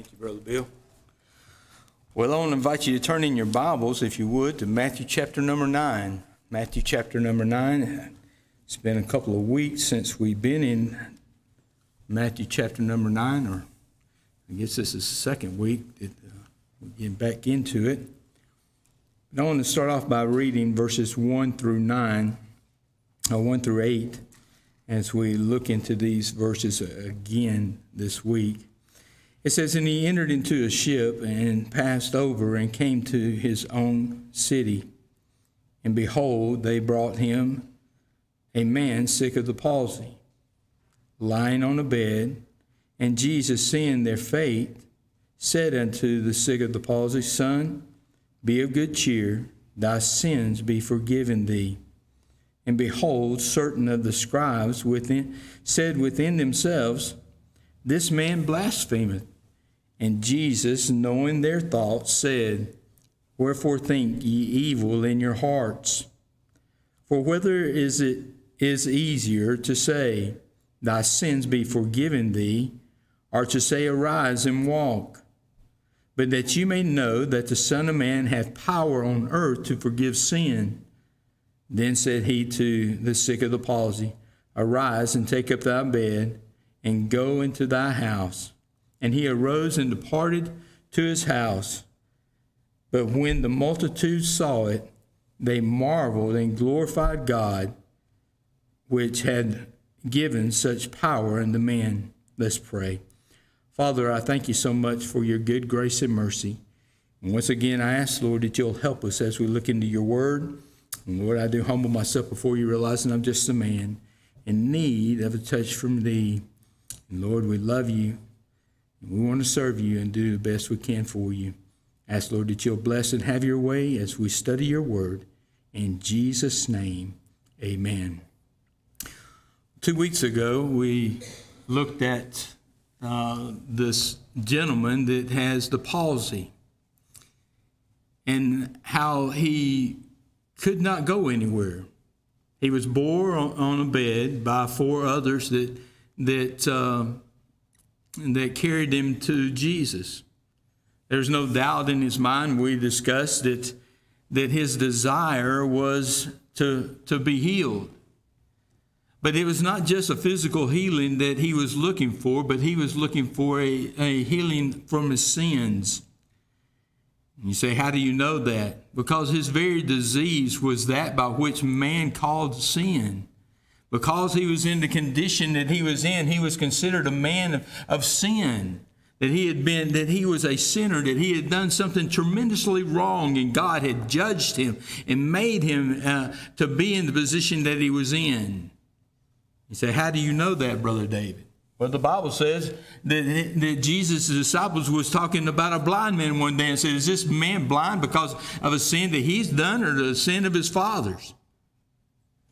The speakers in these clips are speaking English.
Thank you, Brother Bill. Well, I want to invite you to turn in your Bibles, if you would, to Matthew chapter number 9. Matthew chapter number 9. It's been a couple of weeks since we've been in Matthew chapter number 9, or I guess this is the second week that uh, we're getting back into it. I want to start off by reading verses 1 through 9, or 1 through 8, as we look into these verses again this week. It says, And he entered into a ship and passed over and came to his own city. And behold, they brought him a man sick of the palsy, lying on a bed. And Jesus, seeing their faith, said unto the sick of the palsy, Son, be of good cheer, thy sins be forgiven thee. And behold, certain of the scribes within said within themselves, This man blasphemeth. And Jesus, knowing their thoughts, said, Wherefore think ye evil in your hearts? For whether is it is easier to say, Thy sins be forgiven thee, or to say, Arise and walk? But that you may know that the Son of Man hath power on earth to forgive sin. Then said he to the sick of the palsy, Arise and take up thy bed, and go into thy house. And he arose and departed to his house. But when the multitude saw it, they marveled and glorified God, which had given such power unto man. Let's pray. Father, I thank you so much for your good grace and mercy. And once again, I ask, Lord, that you'll help us as we look into your word. And Lord, I do humble myself before you, realizing I'm just a man in need of a touch from thee. And Lord, we love you. We want to serve you and do the best we can for you. Ask, Lord, that you'll bless and have your way as we study your word. In Jesus' name, amen. Two weeks ago, we looked at uh, this gentleman that has the palsy and how he could not go anywhere. He was bore on, a bed by four others that that uh, that carried him to Jesus. There's no doubt in his mind. We discussed that that his desire was to to be healed. But it was not just a physical healing that he was looking for, but he was looking for a, a healing from his sins. You say, How do you know that? Because his very disease was that by which man called sin. Because he was in the condition that he was in, he was considered a man of, of sin. That he had been, that he was a sinner, that he had done something tremendously wrong, and God had judged him and made him uh, to be in the position that he was in. You say, How do you know that, Brother David? Well, the Bible says that, that Jesus' disciples was talking about a blind man one day and said, Is this man blind because of a sin that he's done or the sin of his fathers?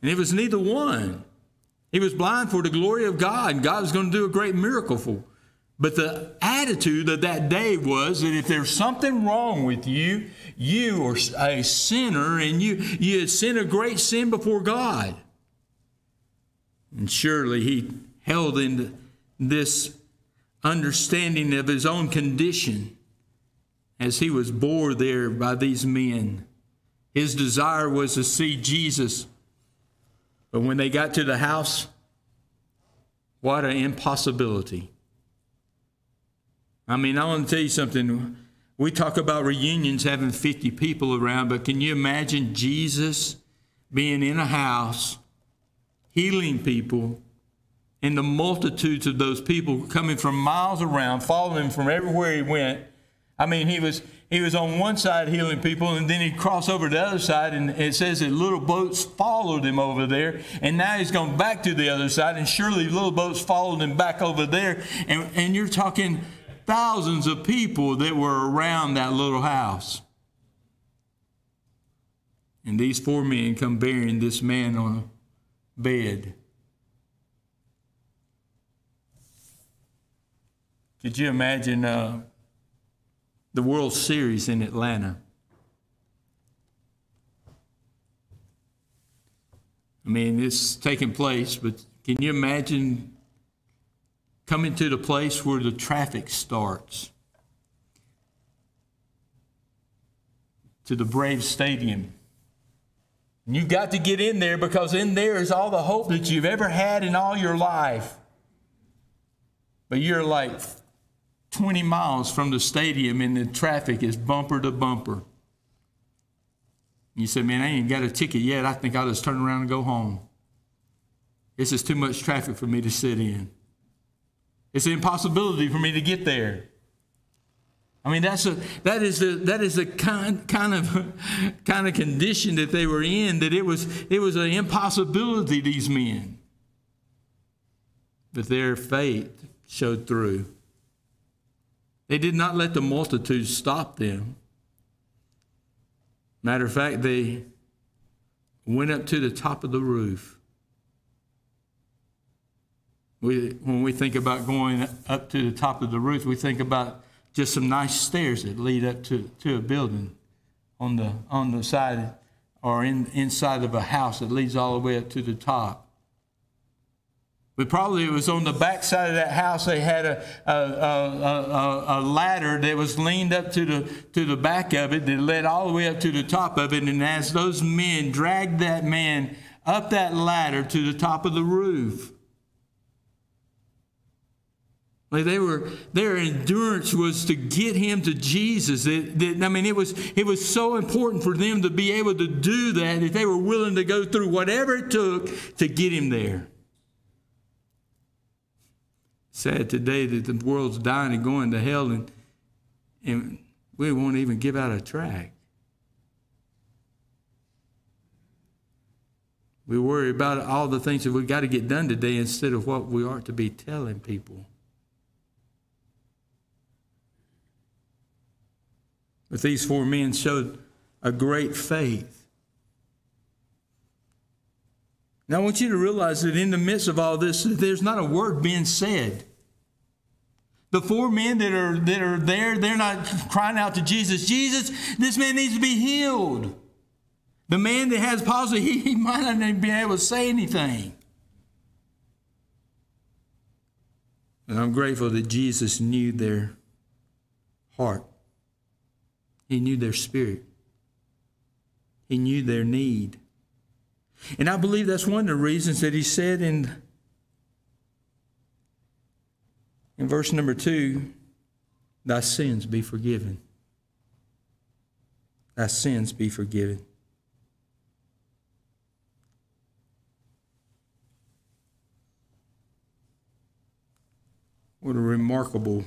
And it was neither one. He was blind for the glory of God, and God was going to do a great miracle for. But the attitude of that day was that if there's something wrong with you, you are a sinner and you, you had sinned a great sin before God. And surely he held in this understanding of his own condition as he was bore there by these men. His desire was to see Jesus. But when they got to the house, what an impossibility. I mean, I want to tell you something. We talk about reunions having 50 people around, but can you imagine Jesus being in a house healing people, and the multitudes of those people coming from miles around, following him from everywhere he went. I mean, he was he was on one side healing people, and then he'd cross over to the other side, and it says that little boats followed him over there, and now he's gone back to the other side, and surely little boats followed him back over there, and, and you're talking thousands of people that were around that little house. And these four men come bearing this man on a bed. Could you imagine uh, the World Series in Atlanta. I mean, it's taking place, but can you imagine coming to the place where the traffic starts? To the Brave Stadium. And you've got to get in there because in there is all the hope that you've ever had in all your life. But you're like 20 miles from the stadium and the traffic is bumper to bumper. You said, Man, I ain't got a ticket yet. I think I'll just turn around and go home. This is too much traffic for me to sit in. It's an impossibility for me to get there. I mean, that's a, that is the, that is the kind, kind, of, kind of condition that they were in, that it was, it was an impossibility, these men. But their faith showed through. They did not let the multitude stop them. Matter of fact, they went up to the top of the roof. We, when we think about going up to the top of the roof, we think about just some nice stairs that lead up to, to a building on the, on the side or in, inside of a house that leads all the way up to the top. Probably it was on the back side of that house. They had a, a, a, a, ladder that was leaned up to the, to the back of it that led all the way up to the top of it. And as those men dragged that man up that ladder to the top of the roof, like they were, their endurance was to get him to Jesus. It, it, I mean, it was, it was so important for them to be able to do that that they were willing to go through whatever it took to get him there. Sad today that the world's dying and going to hell, and, and we won't even give out a tract. We worry about all the things that we've got to get done today instead of what we ought to be telling people. But these four men showed a great faith. Now, I want you to realize that in the midst of all this, there's not a word being said. The four men that are, that are there, they're not crying out to Jesus, Jesus, this man needs to be healed. The man that has palsy, he, he might not even be able to say anything. And I'm grateful that Jesus knew their heart. He knew their spirit. He knew their need. And I believe that's one of the reasons that he said in, in verse number two, Thy sins be forgiven. Thy sins be forgiven. What a remarkable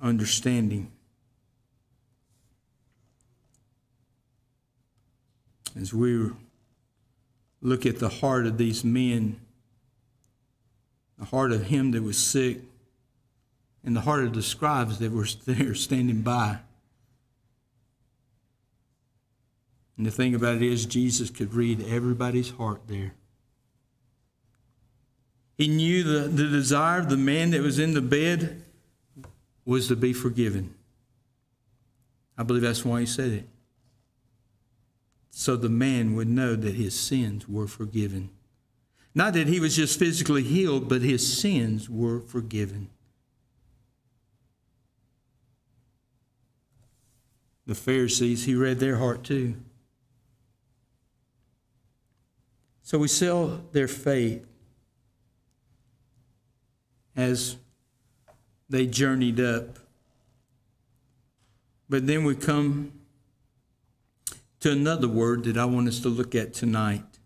understanding. as we look at the heart of these men, the heart of him that was sick, and the heart of the scribes that were there standing by. And the thing about it is, Jesus could read everybody's heart there. He knew the, the desire of the man that was in the bed was to be forgiven. I believe that's why he said it so the man would know that his sins were forgiven. Not that he was just physically healed, but his sins were forgiven. The Pharisees, he read their heart too. So we sell their faith as they journeyed up. But then we come to another word that I want us to look at tonight,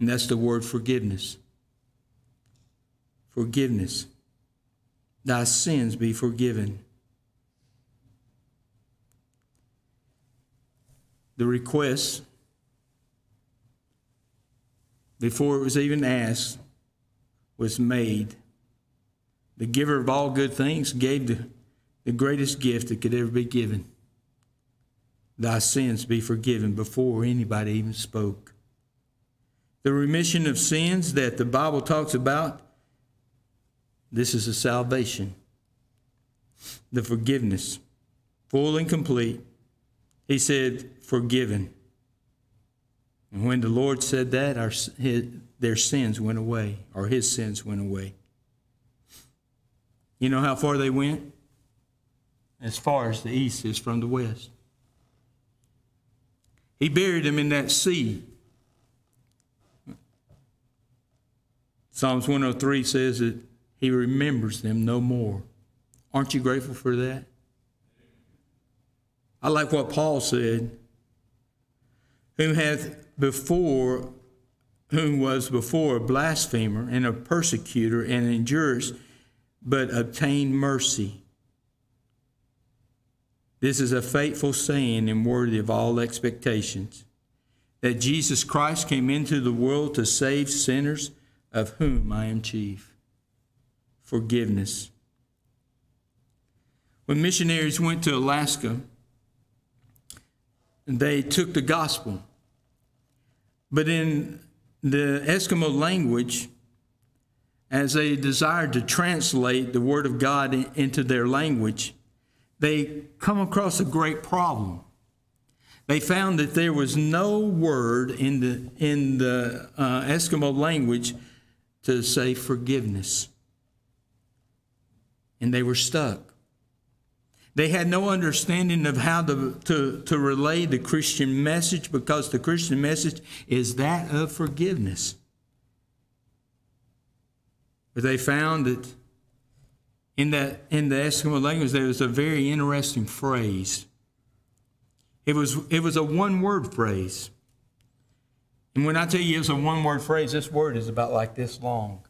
and that's the word forgiveness. Forgiveness. Thy sins be forgiven. The request, before it was even asked, was made. The giver of all good things gave the, the greatest gift that could ever be given thy sins be forgiven before anybody even spoke. The remission of sins that the Bible talks about, this is a salvation. The forgiveness, full and complete. He said, forgiven. And when the Lord said that, our, his, their sins went away, or his sins went away. You know how far they went? As far as the east is from the west. He buried them in that sea. Psalms 103 says that he remembers them no more. Aren't you grateful for that? I like what Paul said, whom hath before whom was before a blasphemer and a persecutor and an injurious, but obtained mercy. This is a faithful saying and worthy of all expectations that Jesus Christ came into the world to save sinners, of whom I am chief. Forgiveness. When missionaries went to Alaska, they took the gospel. But in the Eskimo language, as they desired to translate the Word of God into their language, they come across a great problem. They found that there was no word in the, in the uh, Eskimo language to say forgiveness. And they were stuck. They had no understanding of how to, to, to relay the Christian message because the Christian message is that of forgiveness. But they found that in, that, in the Eskimo language, there was a very interesting phrase. It was, it was a one word phrase. And when I tell you it's a one word phrase, this word is about like this long.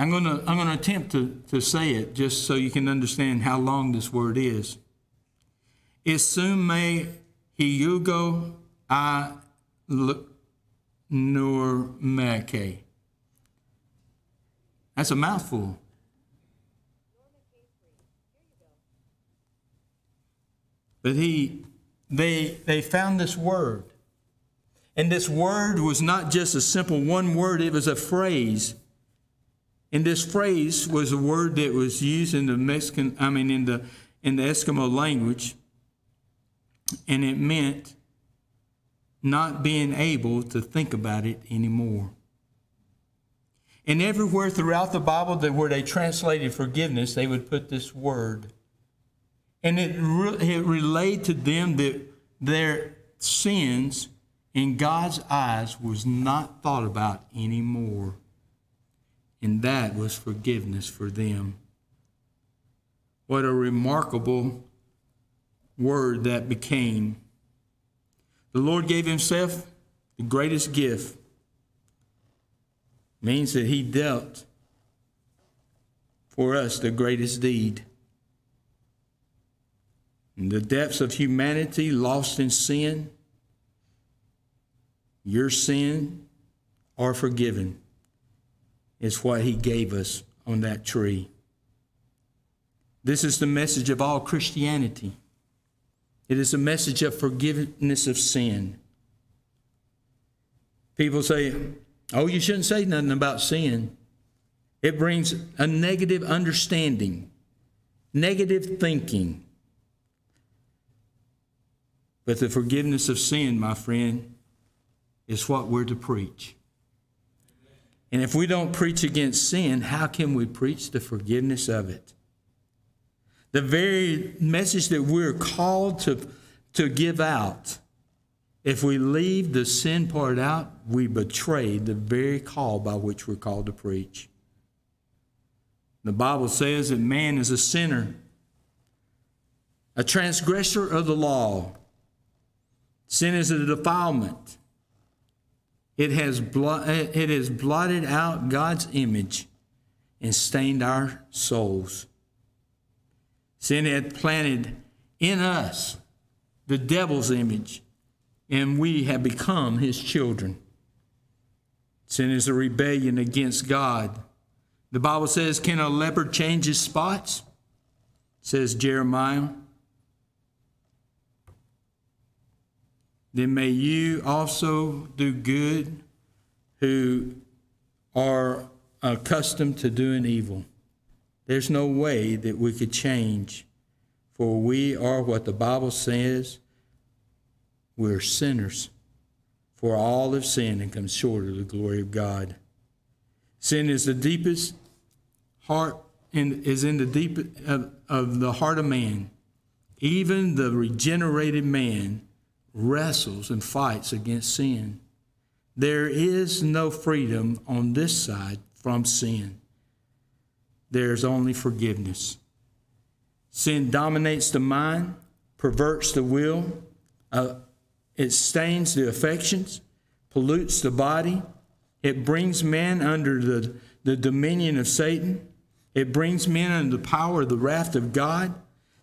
I'm going to I'm going to attempt to, to say it just so you can understand how long this word is. Isume hiyugo a nurmeke. That's a mouthful. But he they they found this word. And this word was not just a simple one word, it was a phrase and this phrase was a word that was used in the Mexican, I mean, in the, in the Eskimo language, and it meant not being able to think about it anymore. And everywhere throughout the Bible that where they translated forgiveness, they would put this word. And it, re- it relayed to them that their sins in God's eyes was not thought about anymore and that was forgiveness for them. What a remarkable word that became. The Lord gave Himself the greatest gift, means that He dealt for us the greatest deed. In the depths of humanity, lost in sin, your sin are forgiven is what he gave us on that tree. This is the message of all Christianity. It is a message of forgiveness of sin. People say, oh, you shouldn't say nothing about sin. It brings a negative understanding, negative thinking. But the forgiveness of sin, my friend, is what we're to preach. And if we don't preach against sin, how can we preach the forgiveness of it? The very message that we're called to, to give out, if we leave the sin part out, we betray the very call by which we're called to preach. The Bible says that man is a sinner, a transgressor of the law. Sin is a defilement. It has, it has blotted out God's image and stained our souls. Sin had planted in us the devil's image, and we have become his children. Sin is a rebellion against God. The Bible says, Can a leopard change his spots? Says Jeremiah. Then may you also do good who are accustomed to doing evil. There's no way that we could change, for we are what the Bible says we're sinners. For all have sinned and come short of the glory of God. Sin is the deepest heart is in the deep of, of the heart of man. Even the regenerated man wrestles and fights against sin. There is no freedom on this side from sin. There's only forgiveness. Sin dominates the mind, perverts the will, uh, it stains the affections, pollutes the body, it brings men under the, the dominion of Satan, it brings men under the power of the wrath of God.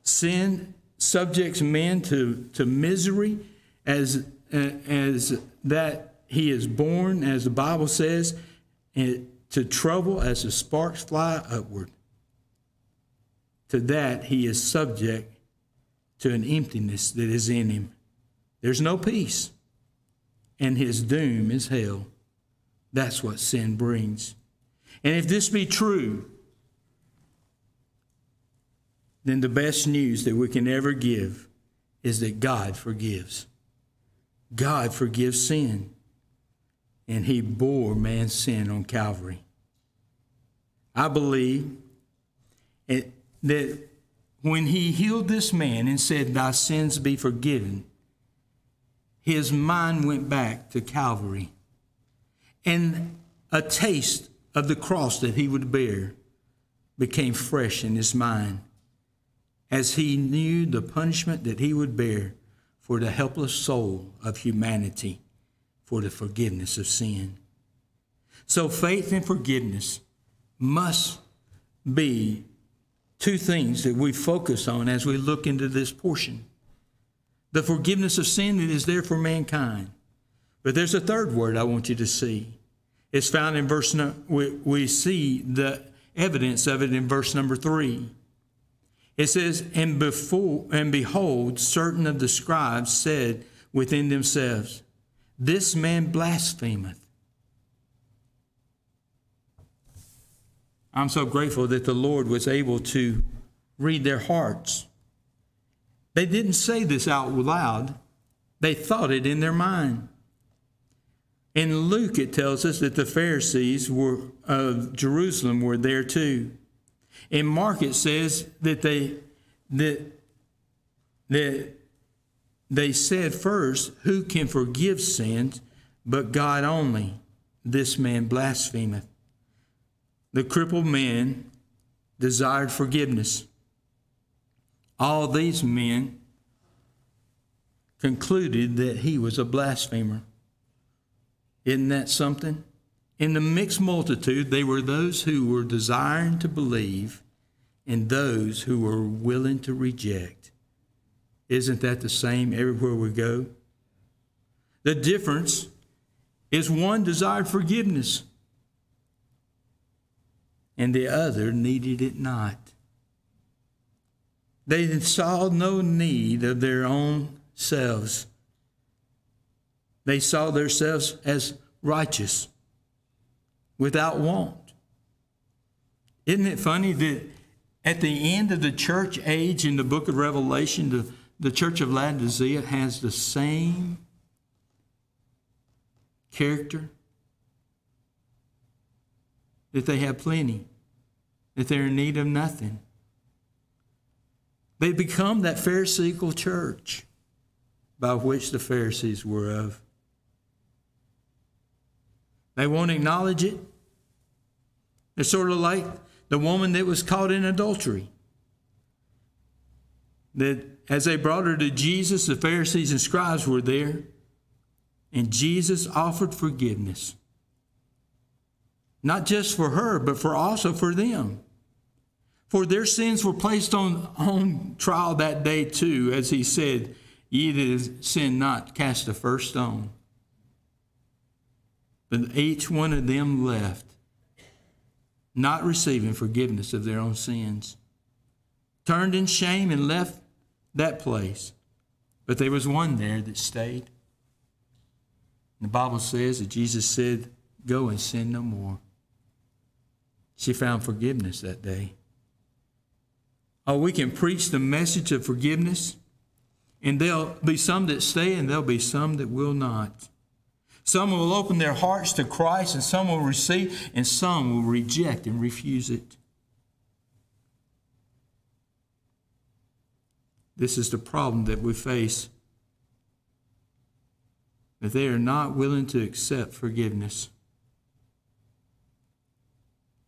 Sin subjects men to, to misery as, as that he is born, as the Bible says, to trouble as the sparks fly upward. To that he is subject to an emptiness that is in him. There's no peace, and his doom is hell. That's what sin brings. And if this be true, then the best news that we can ever give is that God forgives. God forgives sin. And he bore man's sin on Calvary. I believe it, that when he healed this man and said, Thy sins be forgiven, his mind went back to Calvary. And a taste of the cross that he would bear became fresh in his mind as he knew the punishment that he would bear for the helpless soul of humanity for the forgiveness of sin. So, faith and forgiveness must be two things that we focus on as we look into this portion. The forgiveness of sin that is there for mankind. But there's a third word I want you to see. It's found in verse, we, we see the evidence of it in verse number three. It says, and, before, and behold, certain of the scribes said within themselves, This man blasphemeth. I'm so grateful that the Lord was able to read their hearts. They didn't say this out loud, they thought it in their mind. In Luke, it tells us that the Pharisees were, of Jerusalem were there too. In Mark, it says that they that that they said first, "Who can forgive sins but God only?" This man blasphemeth. The crippled man desired forgiveness. All these men concluded that he was a blasphemer. Isn't that something? In the mixed multitude, they were those who were desiring to believe and those who were willing to reject. Isn't that the same everywhere we go? The difference is one desired forgiveness and the other needed it not. They saw no need of their own selves. They saw themselves as righteous without want. Isn't it funny that at the end of the church age in the book of Revelation, the, the church of Laodicea has the same character? That they have plenty, that they're in need of nothing. They become that Pharisaical church by which the Pharisees were of. They won't acknowledge it. They're sort of like the woman that was caught in adultery. That as they brought her to Jesus, the Pharisees and scribes were there, and Jesus offered forgiveness. Not just for her, but for also for them. For their sins were placed on, on trial that day too, as he said, Ye that sin not, cast the first stone. But each one of them left, not receiving forgiveness of their own sins, turned in shame and left that place. But there was one there that stayed. The Bible says that Jesus said, Go and sin no more. She found forgiveness that day. Oh, we can preach the message of forgiveness, and there'll be some that stay, and there'll be some that will not. Some will open their hearts to Christ, and some will receive, and some will reject and refuse it. This is the problem that we face. That they are not willing to accept forgiveness.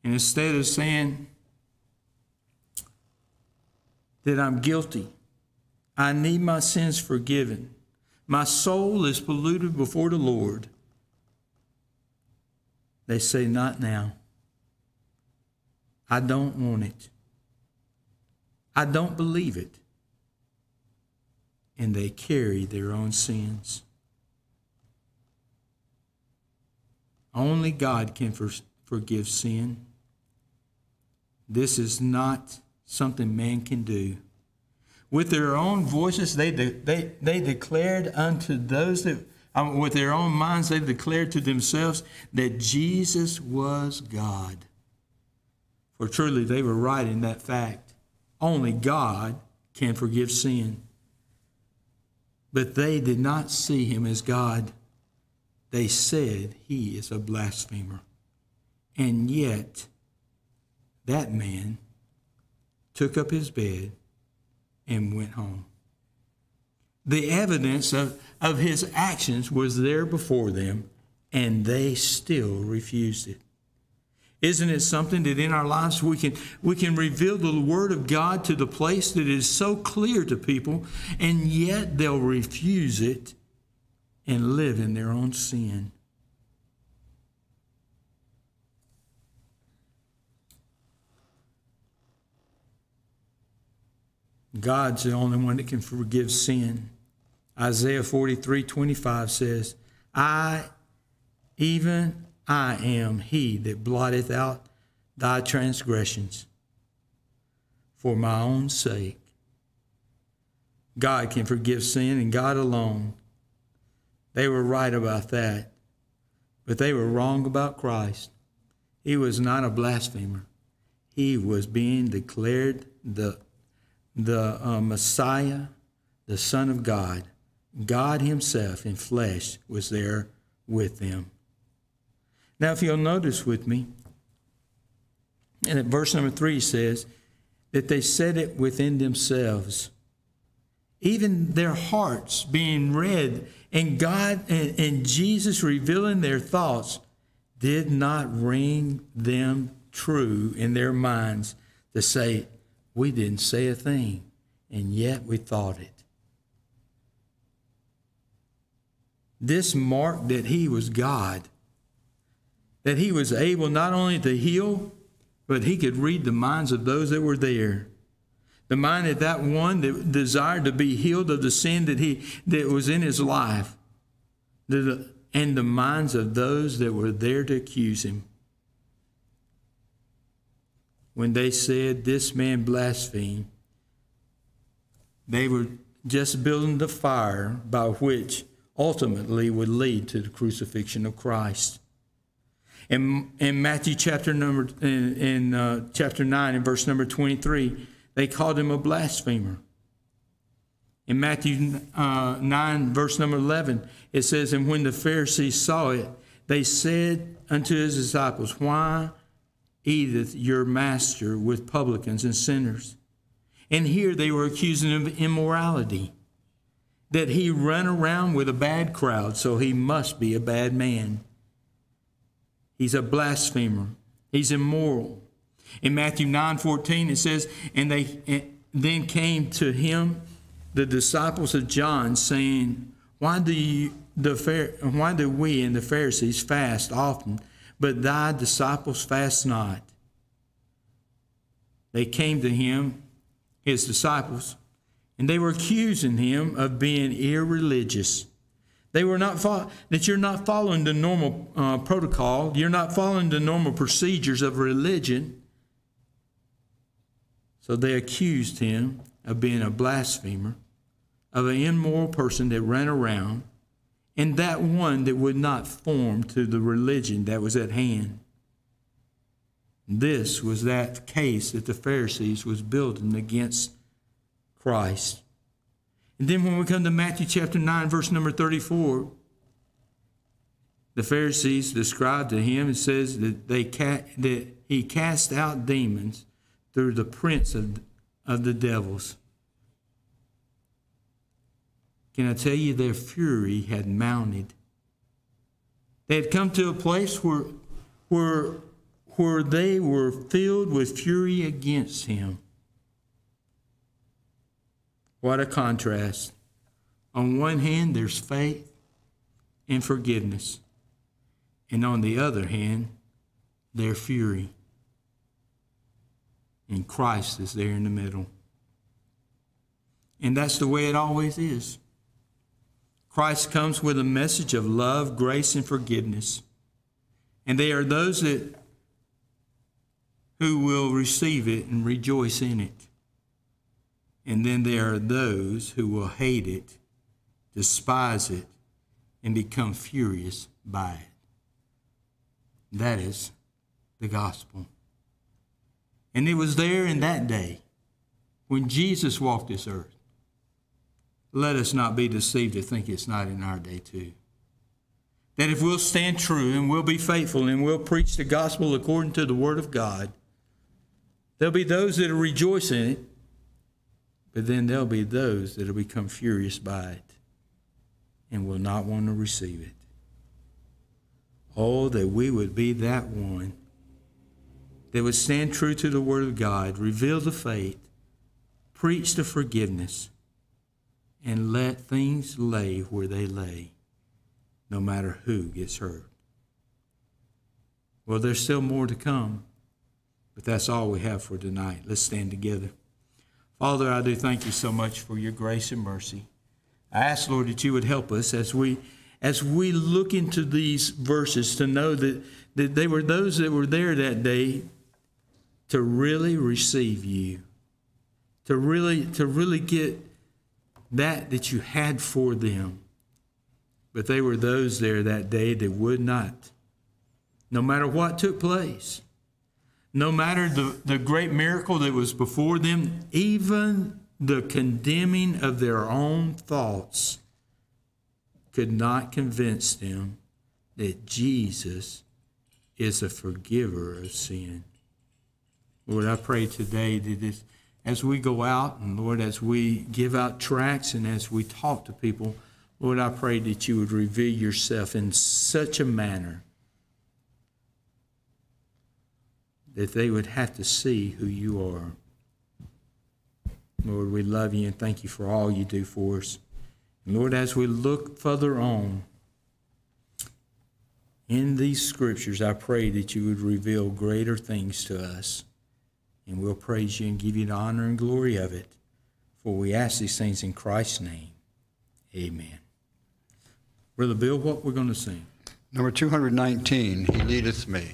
And instead of saying that I'm guilty, I need my sins forgiven, my soul is polluted before the Lord, they say, Not now. I don't want it. I don't believe it. And they carry their own sins. Only God can for, forgive sin. This is not something man can do. With their own voices, they, de- they, they declared unto those that, um, with their own minds, they declared to themselves that Jesus was God. For truly they were right in that fact. Only God can forgive sin. But they did not see him as God. They said he is a blasphemer. And yet, that man took up his bed and went home. The evidence of, of his actions was there before them, and they still refused it. Isn't it something that in our lives we can we can reveal the word of God to the place that is so clear to people and yet they'll refuse it and live in their own sin. God's the only one that can forgive sin. Isaiah 43 25 says, I, even I am he that blotteth out thy transgressions for my own sake. God can forgive sin and God alone. They were right about that, but they were wrong about Christ. He was not a blasphemer. He was being declared the, the uh, Messiah, the Son of God. God Himself in flesh was there with them. Now, if you'll notice with me, and at verse number three says that they said it within themselves, even their hearts being read, and God and, and Jesus revealing their thoughts did not ring them true in their minds to say, We didn't say a thing, and yet we thought it. This marked that he was God that he was able not only to heal, but he could read the minds of those that were there. The mind of that one that desired to be healed of the sin that he that was in his life, and the minds of those that were there to accuse him. When they said, This man blasphemed, they were just building the fire by which ultimately would lead to the crucifixion of Christ. In, in Matthew chapter number in, in uh, chapter nine and verse number twenty three, they called him a blasphemer. In Matthew uh, nine verse number eleven, it says, "And when the Pharisees saw it, they said unto his disciples, Why eateth your master with publicans and sinners?" And here they were accusing him of immorality, that he run around with a bad crowd, so he must be a bad man. He's a blasphemer. He's immoral. In Matthew 9 14, it says, And they then came to him the disciples of John, saying, Why do you the why do we and the Pharisees fast often, but thy disciples fast not? They came to him, his disciples, and they were accusing him of being irreligious. They were not fo- that you're not following the normal uh, protocol. You're not following the normal procedures of religion. So they accused him of being a blasphemer, of an immoral person that ran around, and that one that would not form to the religion that was at hand. This was that case that the Pharisees was building against Christ. And then when we come to Matthew chapter 9, verse number 34, the Pharisees describe to him, it says that, they that he cast out demons through the prince of, of the devils. Can I tell you their fury had mounted They had come to a place where, where, where they were filled with fury against him. What a contrast. On one hand, there's faith and forgiveness. And on the other hand, their fury. And Christ is there in the middle. And that's the way it always is. Christ comes with a message of love, grace, and forgiveness. And they are those that who will receive it and rejoice in it. And then there are those who will hate it, despise it, and become furious by it. That is the gospel. And it was there in that day when Jesus walked this earth let us not be deceived to think it's not in our day too. That if we'll stand true and we'll be faithful and we'll preach the gospel according to the word of God, there'll be those that will rejoice in it, but then there'll be those that will become furious by it and will not want to receive it. Oh, that we would be that one that would stand true to the Word of God, reveal the faith, preach the forgiveness, and let things lay where they lay, no matter who gets hurt. Well, there's still more to come, but that's all we have for tonight. Let's stand together. Father, I do thank you so much for your grace and mercy. I ask, Lord, that you would help us as we as we look into these verses to know that, that they were those that were there that day to really receive you, to really to really get that that you had for them. But they were those there that day that would not. No matter what took place, no matter the, the great miracle that was before them, even the condemning of their own thoughts could not convince them that Jesus is a forgiver of sin. Lord, I pray today that this as we go out and Lord, as we give out tracts and as we talk to people, Lord, I pray that you would reveal yourself in such a manner that they would have to see who you are. Lord, we love you and thank you for all you do for us. And Lord, as we look further on in these scriptures, I pray that you would reveal greater things to us. And we'll praise you and give you the honor and glory of it. For we ask these things in Christ's name. Amen. Brother Bill, what we're going to sing? Number 219, He Leadeth Me.